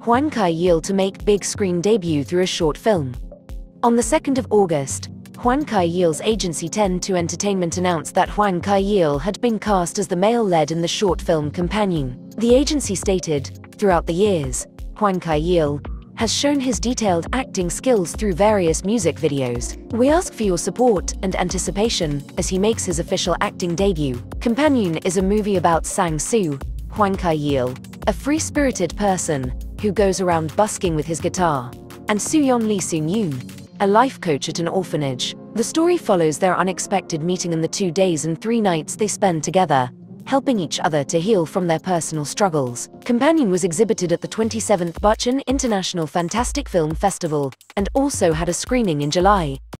Hwang Chi Yeol to make big screen debut through a short film. On the 2nd of August, Hwang Chi Yeol's agency 10-2 Entertainment announced that Hwang Chi Yeol had been cast as the male lead in the short film Companion. The agency stated, throughout the years, Hwang Chi Yeol has shown his detailed acting skills through various music videos. We ask for your support and anticipation as he makes his official acting debut. Companion is a movie about Sang Soo, Hwang Chi Yeol, a free-spirited person who goes around busking with his guitar, and Soo-yeon Lee Soon-yoon, a life coach at an orphanage. The story follows their unexpected meeting and the two days and three nights they spend together, helping each other to heal from their personal struggles. Companion was exhibited at the 27th Bucheon International Fantastic Film Festival, and also had a screening in July,